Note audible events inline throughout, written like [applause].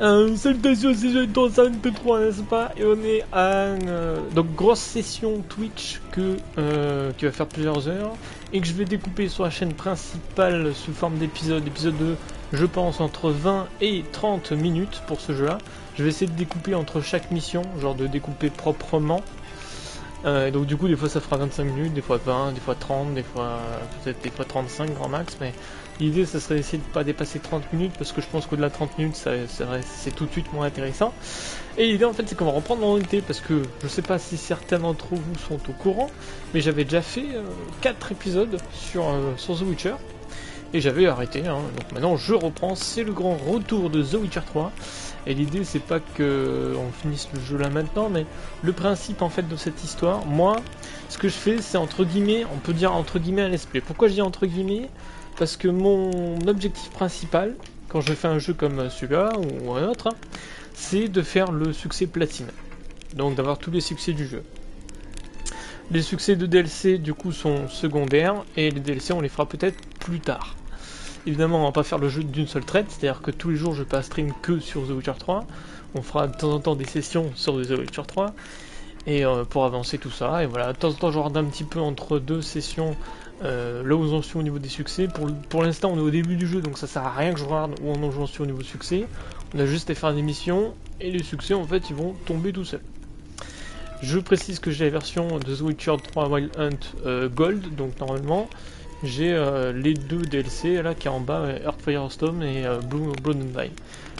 Euh, salutations, c'est Jonathan 53, n'est-ce pas? Et on est à une euh, donc, grosse session Twitch que, euh, qui va faire plusieurs heures et que je vais découper sur la chaîne principale sous forme d'épisode, épisode de, je pense, entre 20 et 30 minutes pour ce jeu-là. Je vais essayer de découper entre chaque mission, genre de découper proprement. Euh, et donc du coup, des fois ça fera 25 minutes, des fois 20, des fois 30, des fois peut-être des fois 35 grand max, mais L'idée, ça serait d'essayer de ne pas dépasser 30 minutes parce que je pense qu'au-delà de 30 minutes, c'est tout de suite moins intéressant. Et l'idée, en fait, c'est qu'on va reprendre mon unité parce que je sais pas si certains d'entre vous sont au courant, mais j'avais déjà fait 4 euh, épisodes sur, euh, sur The Witcher et j'avais arrêté. Hein. Donc maintenant, je reprends. C'est le grand retour de The Witcher 3. Et l'idée, c'est pas que on finisse le jeu là maintenant, mais le principe en fait de cette histoire, moi, ce que je fais, c'est entre guillemets, on peut dire entre guillemets un let's play. Pourquoi je dis entre guillemets? Parce que mon objectif principal, quand je fais un jeu comme celui-là ou un autre, c'est de faire le succès platine. Donc d'avoir tous les succès du jeu. Les succès de DLC du coup sont secondaires et les DLC on les fera peut-être plus tard. Évidemment on va pas faire le jeu d'une seule traite, c'est-à-dire que tous les jours je vais stream que sur The Witcher 3. On fera de temps en temps des sessions sur The Witcher 3 et euh, pour avancer tout ça. Et voilà, de temps en temps je regarde un petit peu entre deux sessions euh, là où on en suis au niveau des succès, pour, l'instant on est au début du jeu donc ça sert à rien que je regarde où on en suis au niveau succès. On a juste à faire des missions et les succès en fait ils vont tomber tout seuls. Je précise que j'ai la version de The Witcher 3 Wild Hunt euh, Gold, donc normalement j'ai euh, les deux DLC là qui est en bas, Earth Firestorm et Blue, Blood and Vine.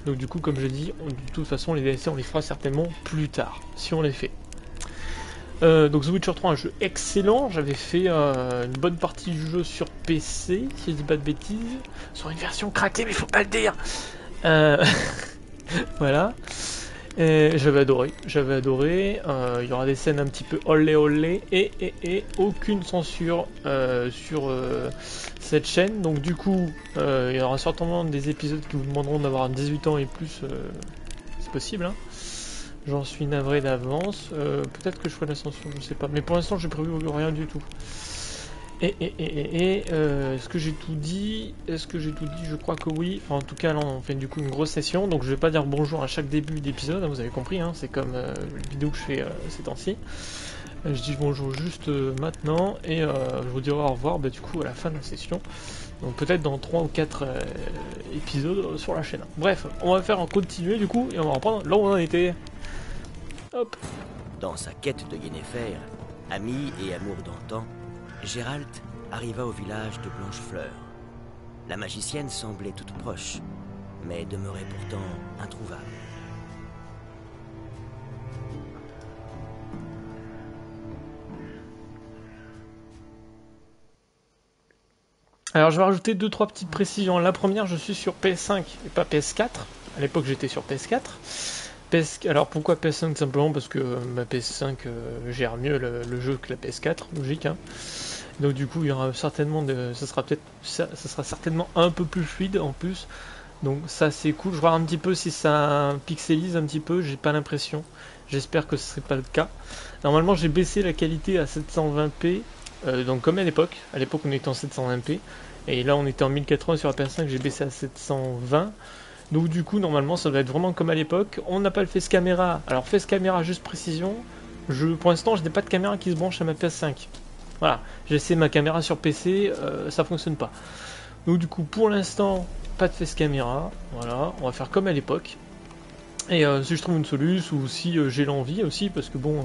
Donc du coup comme je dis, de toute façon les DLC on les fera certainement plus tard, si on les fait. Euh, donc The Witcher 3, un jeu excellent. J'avais fait euh, une bonne partie du jeu sur PC, si je dis pas de bêtises. Sur une version craquée, mais faut pas le dire. Euh, [laughs] voilà. J'avais adoré, j'avais adoré. Il y aura des scènes un petit peu olé olé et, et, et aucune censure sur cette chaîne. Donc du coup, il y aura certainement des épisodes qui vous demanderont d'avoir 18 ans et plus. C'est possible, hein. J'en suis navré d'avance. Euh, peut-être que je ferai l'ascension, je sais pas. Mais pour l'instant, j'ai prévu rien du tout. Et, et, et, euh, est-ce que j'ai tout dit? Est-ce que j'ai tout dit? Je crois que oui. Enfin, en tout cas, là, on fait du coup une grosse session. Donc, je vais pas dire bonjour à chaque début d'épisode. Hein, vous avez compris, hein, c'est comme euh, les vidéos que je fais ces temps-ci. je dis bonjour juste maintenant. Et je vous dirai au revoir bah, du coup à la fin de la session. Donc peut-être dans 3 ou 4 épisodes sur la chaîne. Bref, on va faire en continuer du coup et on va reprendre là où on en était. Dans sa quête de Yennefer, ami et amour d'antan, Gérald arriva au village de Blanchefleur. La magicienne semblait toute proche, mais demeurait pourtant introuvable. Alors je vais rajouter deux trois petites précisions. La première, je suis sur PS5 et pas PS4. À l'époque, j'étais sur PS4 alors pourquoi PS5 Simplement parce que ma PS5 euh, gère mieux le, jeu que la PS4, logique. Hein. Donc du coup il y aura certainement de, ça sera peut-être ça, sera certainement un peu plus fluide en plus. Donc ça c'est cool. Je vois un petit peu si ça pixelise un petit peu, j'ai pas l'impression. J'espère que ce serait pas le cas. Normalement j'ai baissé la qualité à 720p, euh, donc comme à l'époque. À l'époque on était en 720p. Et là on était en 1080 sur la PS5, j'ai baissé à 720. Donc du coup, normalement, ça va être vraiment comme à l'époque. On n'a pas le face caméra. Alors face caméra, juste précision. Je, pour l'instant, je n'ai pas de caméra qui se branche à ma PS5. Voilà, j'ai ma caméra sur PC, euh, ça fonctionne pas. Donc du coup, pour l'instant, pas de face caméra. Voilà, on va faire comme à l'époque. Et euh, si je trouve une solution ou si euh, j'ai l'envie aussi, parce que bon,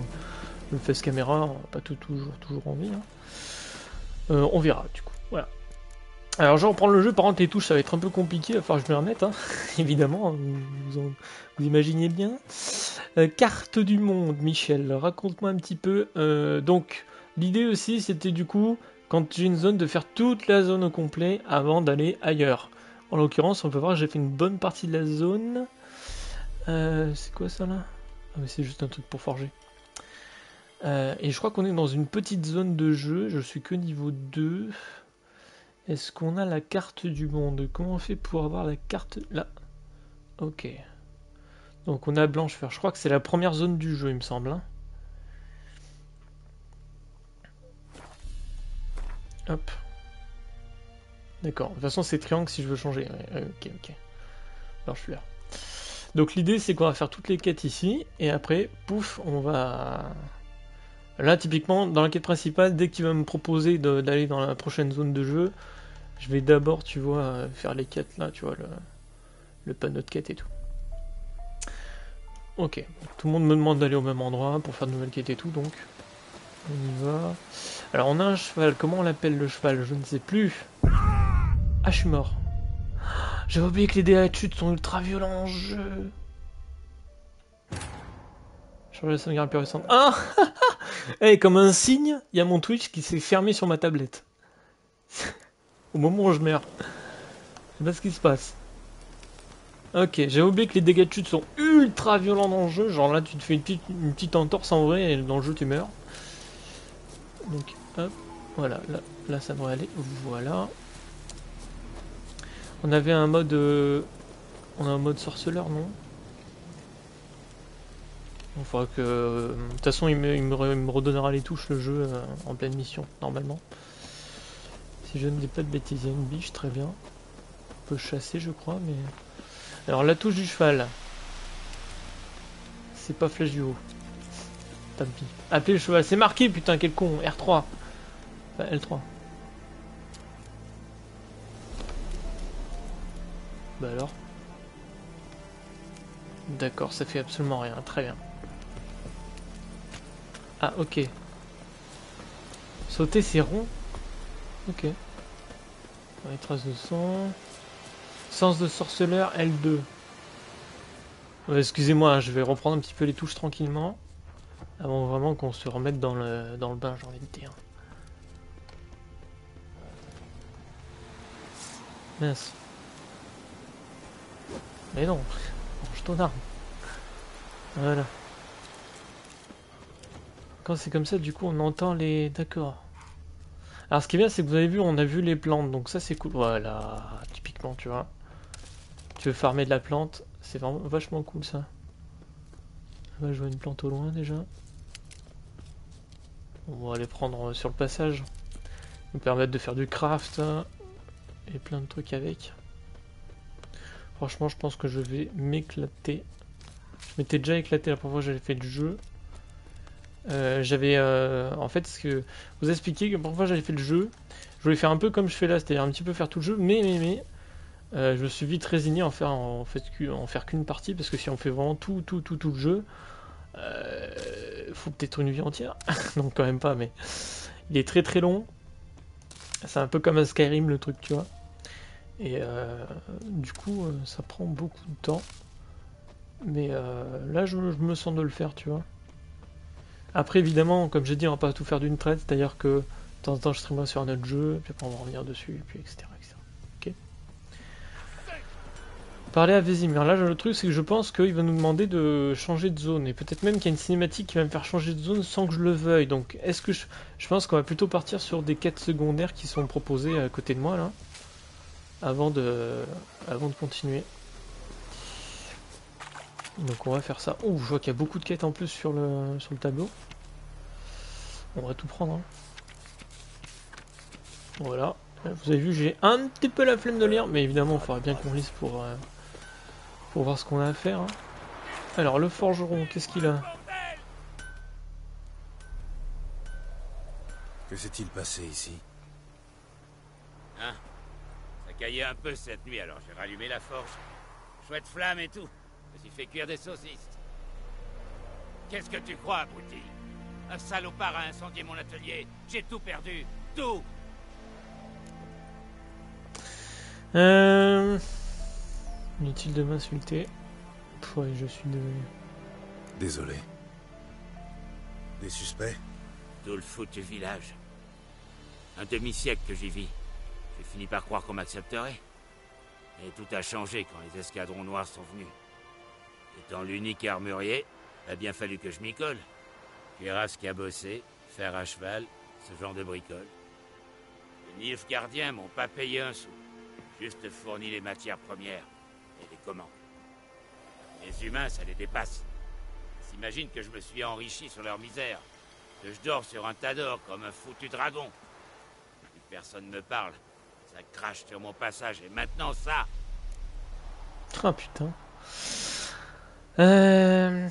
le face caméra, pas tout, toujours, toujours envie. Hein. on verra du coup. Voilà. Alors je vais reprendre le jeu, par contre les touches ça va être un peu compliqué, il va falloir que je me remette, hein. [laughs] évidemment, vous, vous, imaginez bien. Euh, carte du monde, Michel, raconte-moi un petit peu. Euh, donc l'idée aussi c'était du coup, quand j'ai une zone, de faire toute la zone au complet avant d'aller ailleurs. En l'occurrence, on peut voir que j'ai fait une bonne partie de la zone. Euh, c'est quoi ça là? Ah mais c'est juste un truc pour forger. et je crois qu'on est dans une petite zone de jeu, je suis que niveau 2. Est-ce qu'on a la carte du monde? Comment on fait pour avoir la carte là? Ok. Donc on a Blanchefleur. Je crois que c'est la première zone du jeu, il me semble. Hein. Hop. D'accord. De toute façon, c'est triangle si je veux changer. ok, ok. Blanchefleur. Donc l'idée c'est qu'on va faire toutes les quêtes ici, et après, pouf, on va... Là typiquement, dans la quête principale, dès qu'il va me proposer d'aller dans la prochaine zone de jeu, je vais d'abord, tu vois, faire les quêtes là, tu vois, le, panneau de quête et tout. Ok, tout le monde me demande d'aller au même endroit pour faire de nouvelles quêtes et tout, donc on y va. Alors on a un cheval, comment on l'appelle le cheval? Je ne sais plus. Ah, je suis mort. J'avais oublié que les dégâts de chute sont ultra violents en jeu. Changer la sauvegarde plus récente. Ah hey, comme un signe, il y a mon Twitch qui s'est fermé sur ma tablette. [laughs] Au moment où je meurs. Je sais pas ce qui se passe. Ok, j'ai oublié que les dégâts de chute sont ultra violents dans le jeu. Genre là, tu te fais une petite, entorse en vrai et dans le jeu, tu meurs. Donc, hop, voilà, là, là ça devrait aller. Voilà. On avait un mode... Euh, on a un mode sorceleur, non? Il faudra que... De toute façon, il me, redonnera les touches, le jeu, euh, en pleine mission, normalement. Si je ne dis pas de bêtises, il y a une biche, très bien. On peut chasser, je crois, mais... Alors, la touche du cheval. C'est pas flèche du haut. Appelez le cheval. C'est marqué, putain, quel con. R3. L3. Bah alors? D'accord, ça fait absolument rien, très bien. Ah, ok. Sauter, c'est rond Ok. Les traces de sang. Sens de sorceleur, L2. Excusez-moi, hein, je vais reprendre un petit peu les touches tranquillement. Avant vraiment qu'on se remette dans le, dans le bain, j'ai envie de dire. Mince. Mais non, [laughs] range ton arme. Voilà. Quand c'est comme ça, du coup, on entend les... D'accord. Alors, ce qui est bien, c'est que vous avez vu, on a vu les plantes, donc ça, c'est cool. Voilà, typiquement, tu vois. Tu veux farmer de la plante, c'est vachement cool, ça. je vois une plante au loin, déjà. On va aller prendre sur le passage. Nous permettre de faire du craft, hein, et plein de trucs avec. Franchement, je pense que je vais m'éclater. Je m'étais déjà éclaté la première fois que j'avais fait le jeu. Euh, j'avais euh, en fait ce que vous expliquer que la première fois j'avais fait le jeu, je voulais faire un peu comme je fais là, c'est-à-dire un petit peu faire tout le jeu, mais mais mais euh, je me suis vite résigné en faire en fait en faire qu'une partie parce que si on fait vraiment tout tout tout tout le jeu, faut peut-être une vie entière, [laughs] donc quand même pas, mais il est très très long. C'est un peu comme un Skyrim le truc, tu vois. Et euh, du coup, euh, ça prend beaucoup de temps. Mais euh, là, je, me sens de le faire, tu vois. Après, évidemment, comme j'ai dit, on va pas tout faire d'une traite. C'est-à-dire que de temps en temps, je streamerai sur un autre jeu, puis après, on va revenir dessus, puis etc. etc. Ok Parler à Vézimir. Là, le truc, c'est que je pense qu'il va nous demander de changer de zone. Et peut-être même qu'il y a une cinématique qui va me faire changer de zone sans que je le veuille. Donc, est-ce que je... Je pense qu'on va plutôt partir sur des quêtes secondaires qui sont proposées à côté de moi, là avant de, avant de continuer. Donc on va faire ça. Oh, je vois qu'il y a beaucoup de quêtes en plus sur le, sur le tableau. On va tout prendre. Hein. Voilà. Vous avez vu, j'ai un petit peu la flemme de lire, mais évidemment, il faudra bien qu'on lise pour, euh, pour voir ce qu'on a à faire. Hein. Alors, le forgeron, qu'est-ce qu'il a? Que s'est-il passé ici? Caillé un peu cette nuit, alors j'ai rallumé la forge. Chouette flamme et tout. Je suis fait cuire des saucisses. Qu'est-ce que tu crois, abruti Un salopard a incendié mon atelier. J'ai tout perdu. Tout Euh... Inutile de m'insulter. Ouais, je suis devenu... Désolé. Des suspects Tout le foutu village. Un demi-siècle que j'y vis. J'ai fini par croire qu'on m'accepterait. Et tout a changé quand les escadrons noirs sont venus. Étant l'unique armurier, il a bien fallu que je m'y colle. Cuirasse a bossé, fer à cheval, ce genre de bricole. Les Nilf gardiens m'ont pas payé un sou. Juste fourni les matières premières et les commandes. Les humains, ça les dépasse. Ils s'imaginent que je me suis enrichi sur leur misère. Que je dors sur un tas d'or comme un foutu dragon. Plus personne me parle. Ça crache sur mon passage et maintenant ça Ah putain. Euh...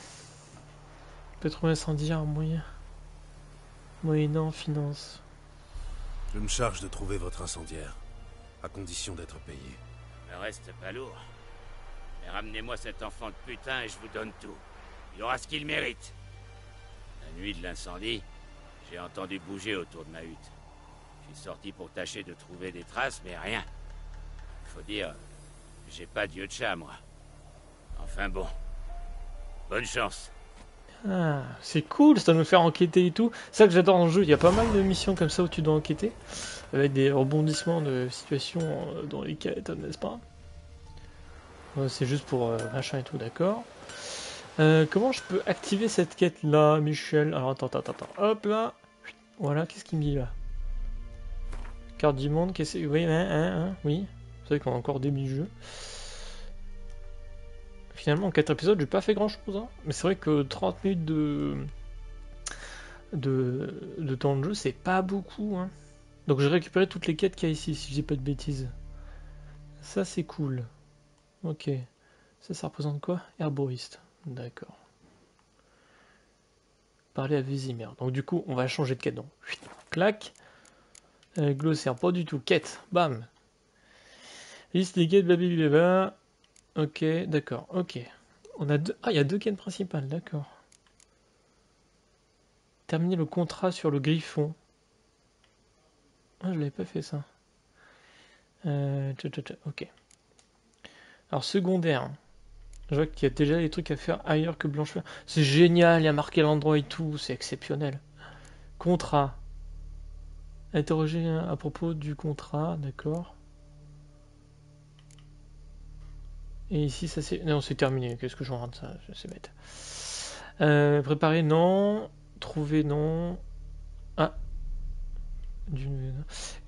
Peut trouver incendiaire un moyen. Moyennant finance. Je me charge de trouver votre incendiaire, à condition d'être payé. Le reste pas lourd. Mais ramenez-moi cet enfant de putain et je vous donne tout. Il aura ce qu'il mérite. La nuit de l'incendie, j'ai entendu bouger autour de ma hutte. Je suis sorti pour tâcher de trouver des traces, mais rien. Faut dire, j'ai pas d'yeux de chat, moi. Enfin bon. Bonne chance. Ah, c'est cool, ça nous faire enquêter et tout. C'est ça que j'adore le jeu. Il y a pas mal de missions comme ça où tu dois enquêter. Avec des rebondissements de situations euh, dans les quêtes, n'est-ce pas? C'est juste pour euh, machin et tout, d'accord. Euh, comment je peux activer cette quête là, Michel? Alors attends, attends, attends. Hop là. Voilà, qu'est-ce qu'il me dit là? Carte du monde, qu'est-ce que. Oui, hein, hein, hein, oui. Vous savez qu'on a encore des mini-jeux. Finalement, en 4 épisodes, j'ai pas fait grand chose. Hein. Mais c'est vrai que 30 minutes de... de, de temps de jeu, c'est pas beaucoup. Hein. Donc j'ai récupéré toutes les quêtes qu'il y a ici, si je dis pas de bêtises. Ça, c'est cool. Ok. Ça, ça représente quoi? Herboriste. D'accord. Parler à Vésimer. Donc du coup, on va changer de quête. Donc, clac. Euh, glossaire, pas du tout. Quête. Bam. Liste des quêtes, blablabla. Ok, d'accord, ok. On a deux... Ah, il y a deux quêtes principales, d'accord. Terminer le contrat sur le griffon. Ah, je l'avais pas fait ça. Euh, ok. Alors, secondaire. Je vois qu'il y a déjà des trucs à faire ailleurs que Blanchefleur. C'est génial, il y a marqué l'endroit et tout, c'est exceptionnel. Contrat. Interroger à propos du contrat, d'accord. Et ici, ça c'est. Non, c'est terminé. Qu'est-ce que je rentre ça? C'est bête. Euh, préparer, non. Trouver, non. Ah. Du...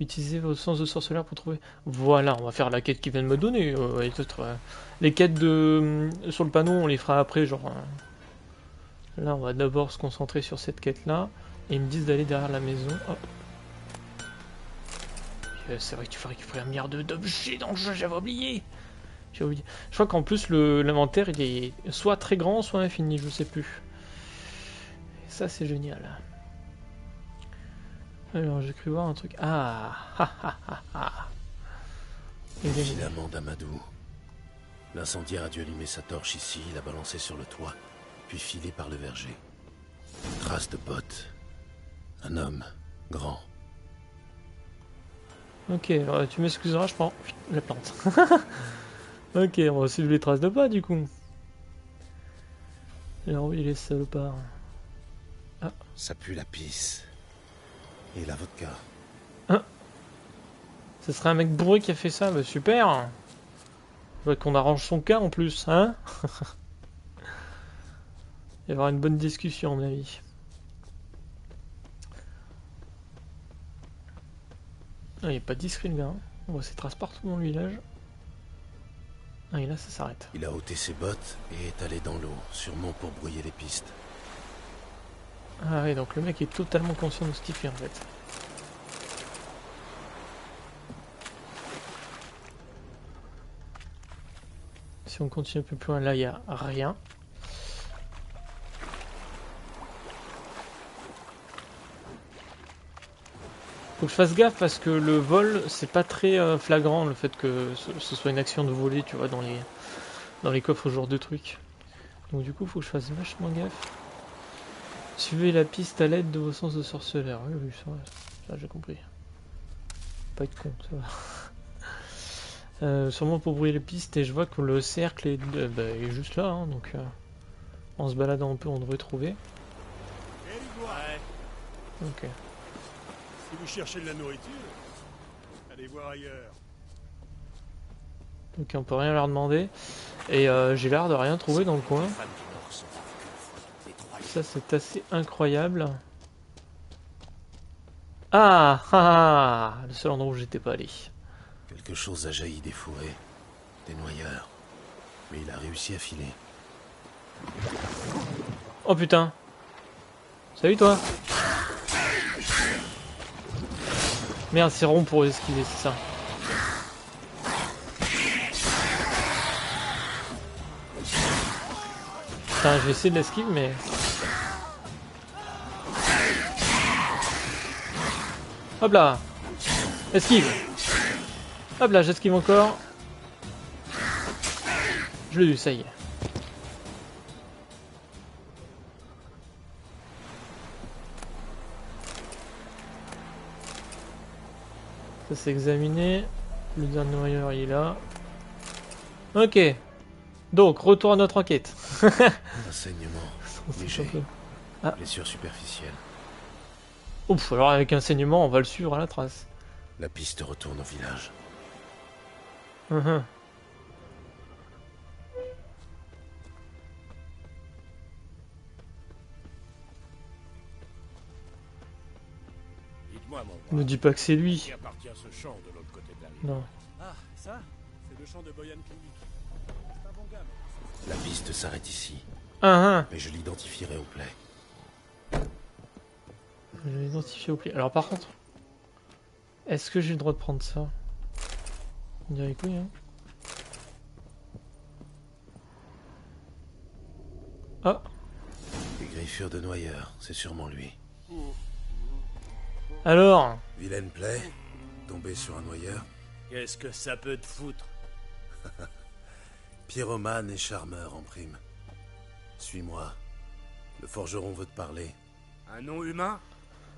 Utiliser votre sens de sorceleur pour trouver. Voilà, on va faire la quête qu'il vient de me donner. Euh, et euh, Les quêtes de sur le panneau, on les fera après. Genre. euh, Là, on va d'abord se concentrer sur cette quête-là. Et ils me disent d'aller derrière la maison. Hop. Euh, C'est vrai que tu ferais récupérer un milliard d'objets dans le j'avais oublié. J'ai oublié. Je crois qu'en plus le- l'inventaire il est soit très grand, soit infini, je sais plus. Et ça c'est génial. Alors j'ai cru voir un truc. Ah ha ha ha ha. Et bien, Évidemment d'Amadou. L'incendiaire a dû allumer sa torche ici, la balancer sur le toit, puis filer par le verger. Trace de bottes. Un homme, grand. Ok, alors, tu m'excuseras, je prends la plante. [laughs] ok, on va suivre les traces de pas du coup. Alors oui, les salopards. Ça pue la pisse. Et la vodka. Ce serait un mec bourré qui a fait ça, bah super qu'on arrange son cas en plus, hein [laughs] Il va y avoir une bonne discussion à mon avis. Ah, il est pas discret le gars, hein. on voit ses traces partout dans le village. Ah, et là ça s'arrête. Il a ôté ses bottes et est allé dans l'eau, sûrement pour brouiller les pistes. Ah oui, donc le mec est totalement conscient de ce qu'il fait en fait. Si on continue un peu plus loin, là il n'y a rien. Faut que je fasse gaffe parce que le vol c'est pas très euh, flagrant le fait que ce, ce soit une action de voler, tu vois, dans les dans les coffres, ce genre de trucs. Donc du coup faut que je fasse vachement gaffe. Suivez la piste à l'aide de vos sens de sorceleur. Oui, oui, ça, ça j'ai compris. Pas être con, ça va. [laughs] Euh, sûrement pour brouiller les pistes, et je vois que le cercle est, euh, bah, est juste là, hein, donc euh, en se baladant un peu, on devrait trouver. Ok. Si vous cherchez de la nourriture, allez voir ailleurs. Donc on peut rien leur demander. Et euh, j'ai l'air de rien trouver dans le coin. Ça c'est assez incroyable. Ah, ah, ah Le seul endroit où j'étais pas allé. Quelque chose a jailli des fourrés, des noyeurs. Mais il a réussi à filer. Oh putain Salut toi Merde, c'est rond pour esquiver, c'est ça. Putain, je vais essayer de l'esquive, mais... Hop là Esquive Hop là, j'esquive encore. Je l'ai eu, ça y est. Ça c'est examiné. Le dernier noyeur il est là. Ok. Donc, retour à notre enquête. [laughs] [laughs] Un saignement. Léger. Ah. Blessure superficielle. Ouf, alors avec un saignement, on va le suivre à la trace. La piste retourne au village. Mon Ne dis pas que c'est lui. À ce champ de l'autre côté de la rive Non. Ah, ça C'est le champ de Boyan Klinik. C'est un bon gars, mais... La piste s'arrête ici, Ah, mais je l'identifierai au plaid. ah. Je l'ai identifié au pli. Alors par contre, est-ce que j'ai le droit de prendre ça? On dirait que oui, hein. Ah, Les griffures de noyeur, c'est sûrement lui. alors? Vilaine plaie, tombé sur un noyeur, Qu'est-ce que ça peut te foutre [laughs] pyromane et charmeur en prime. Suis-moi. Le forgeron veut te parler. Un nom humain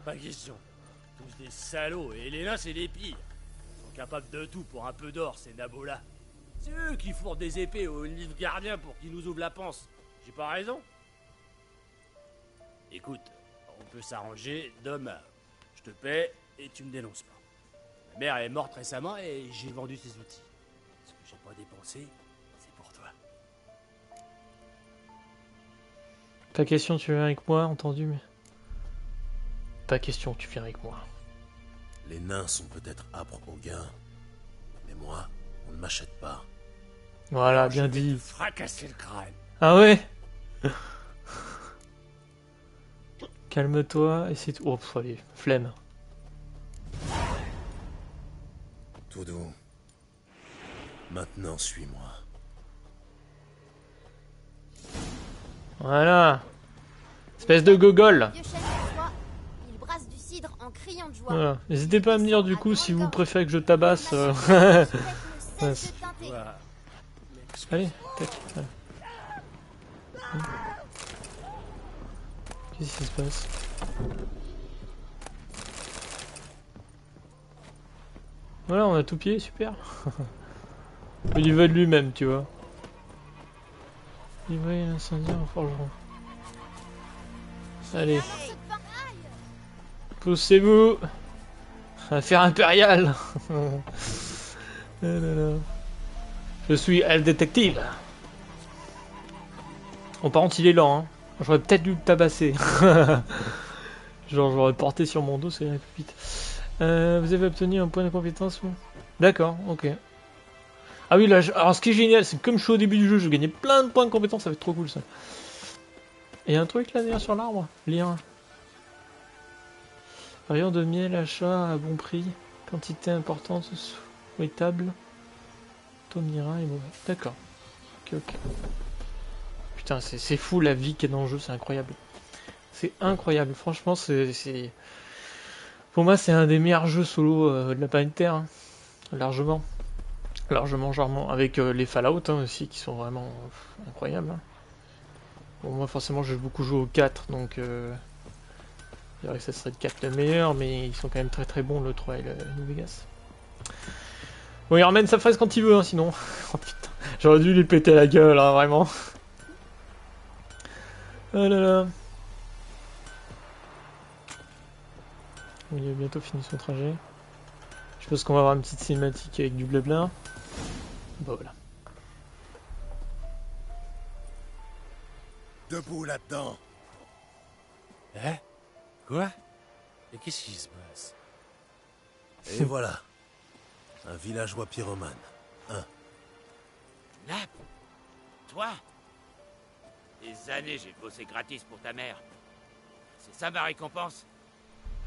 Pas question. Tous des salauds, et les nains, c'est les pires. Ils sont capables de tout pour un peu d'or, ces nabos-là. C'est eux qui fourrent des épées aux livres gardiens pour qu'ils nous ouvrent la panse. J'ai pas raison Écoute, on peut s'arranger demain. Je te paie et tu me dénonces pas. Ma mère est morte récemment et j'ai vendu ses outils. Ce que j'ai pas dépensé, c'est pour toi. Pas question, tu viens avec moi, entendu, mais. Pas question, tu viens avec moi. Les nains sont peut-être âpres au gain, mais moi, on ne m'achète pas. Voilà, bien dit. Fracasser le crâne. Ah ouais [laughs] Calme-toi et c'est tout. Oh, allez, flemme. Tout doux. Maintenant, suis-moi. Voilà. Espèce de gogol. Voilà. N'hésitez pas à me dire du coup si vous préférez que je tabasse. euh, [laughs] Allez. Qu'est-ce qui se passe? Voilà, on a tout pied, super. [laughs] Il y va de lui-même, tu vois. Livrer l'incendie en forgeron. Allez, poussez-vous Affaire impériale [laughs] là. Je suis El Détective. Bon, par contre, il est lent. Hein. J'aurais peut-être dû le tabasser. [laughs] Genre, j'aurais porté sur mon dos, ça irait plus vite. Euh, vous avez obtenu un point de compétence ou- D'accord, ok. Ah oui, là, alors ce qui est génial, c'est comme je suis au début du jeu, je gagnais plein de points de compétence, ça va être trop cool ça. Et un truc là derrière sur l'arbre? Lire. Rayon de miel, achat à bon prix, quantité importante, souhaitable. Tomira et mauvais. D'accord. Ok, ok. Putain, c'est c'est fou la vie qu'il y a dans le jeu, c'est incroyable. C'est incroyable, franchement, c'est. Pour moi, c'est un des meilleurs jeux solo euh, de la planète Terre. hein. Largement. Largement, charmant. Avec euh, les Fallout hein, aussi, qui sont vraiment incroyables. hein. Bon, moi, forcément, j'ai beaucoup joué au 4, donc. Euh... Je dirais que ça serait le 4 le meilleur, mais ils sont quand même très très bons, le 3 et le New Vegas. Bon, il ramène sa fraise quand il veut, hein, sinon. [laughs] oh putain, j'aurais dû lui péter la gueule, vraiment. Oh là là. Il a bientôt fini son trajet. Je pense qu'on va avoir une petite cinématique avec du blabla. Bah voilà. Debout là-dedans. Hein? Quoi? Et qu'est-ce qui se passe? Et [laughs] voilà. Un villageois pyromane. Nap Toi? Des années j'ai bossé gratis pour ta mère. C'est ça ma récompense?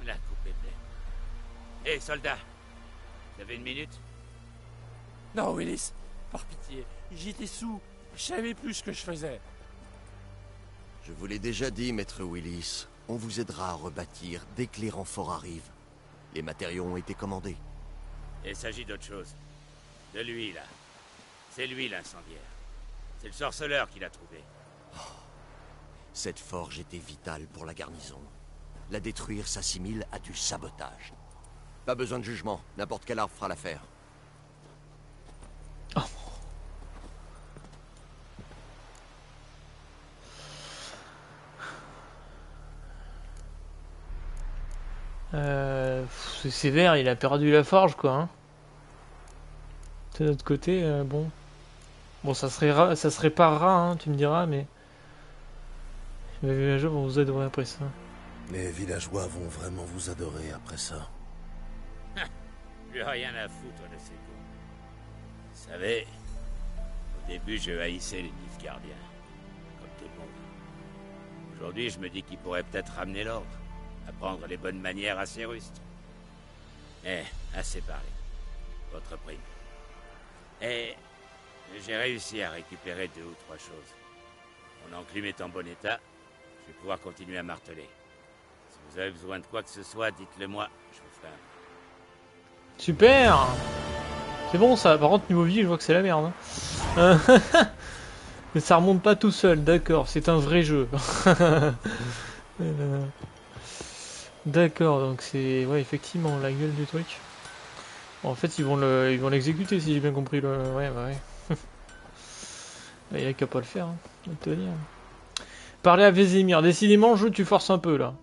La coupe est pleine. Hé, soldat Vous avez une minute? Non, Willis, par pitié, j'étais sous, je savais plus ce que je faisais. Je vous l'ai déjà dit, maître Willis. On vous aidera à rebâtir dès que les renforts arrivent. Les matériaux ont été commandés. Il s'agit d'autre chose. De lui, là. C'est lui l'incendiaire. C'est le sorceleur qui l'a trouvé. Cette forge était vitale pour la garnison. La détruire s'assimile à du sabotage. Pas besoin de jugement, n'importe quel arbre fera l'affaire. Euh, pff, c'est sévère, il a perdu la forge quoi. Hein. De l'autre côté, euh, bon. Bon, ça serait ra- ça se réparera, hein, tu me diras, mais. Les villageois vont vous adorer après ça. Les villageois vont vraiment vous adorer après ça. [laughs] Plus rien à foutre de ces cons. Vous savez, au début, je haïssais les Nilfgaardiens. Comme tout le monde. Aujourd'hui, je me dis qu'ils pourraient peut-être ramener l'ordre. Apprendre les bonnes manières à ces rustres. Eh, assez parlé. Votre prime. Et j'ai réussi à récupérer deux ou trois choses. Mon enclume est en bon état. Je vais pouvoir continuer à marteler. Vous avez besoin de quoi que ce soit, dites-le moi. Je vous un Super C'est bon ça, par contre niveau vie je vois que c'est la merde. hein. Mais [laughs] ça remonte pas tout seul, d'accord, c'est un vrai jeu. [laughs] Euh, D'accord, donc c'est ouais effectivement la gueule du truc. En fait ils vont le ils vont l'exécuter si j'ai bien compris le. Ouais bah ouais. [laughs] Bah, Il y a qu'à pas le faire, hein. Parler à Vézémir, décidément le jeu tu forces un peu là.